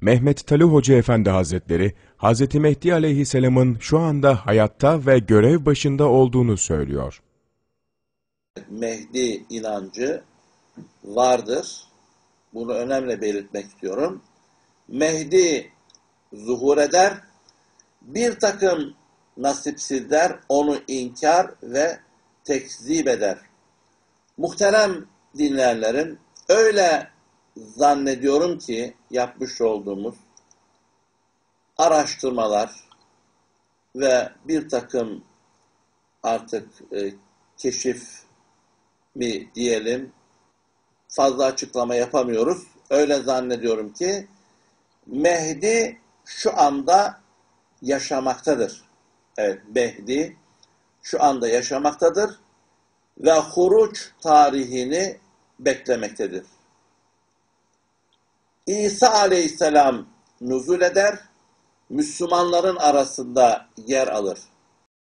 Mehmet Talih Hoca Efendi Hazretleri, Hz. Mehdi Aleyhisselam'ın şu anda hayatta ve görev başında olduğunu söylüyor. Mehdi inancı vardır. Bunu önemli belirtmek istiyorum. Mehdi zuhur eder. Bir takım nasipsizler onu inkar ve tekzip eder. Muhterem dinleyenlerin öyle zannediyorum ki yapmış olduğumuz araştırmalar ve bir takım artık e, keşif mi diyelim fazla açıklama yapamıyoruz. Öyle zannediyorum ki Mehdi şu anda yaşamaktadır. Evet, Mehdi şu anda yaşamaktadır ve huruç tarihini beklemektedir. İsa aleyhisselam nuzul eder, Müslümanların arasında yer alır.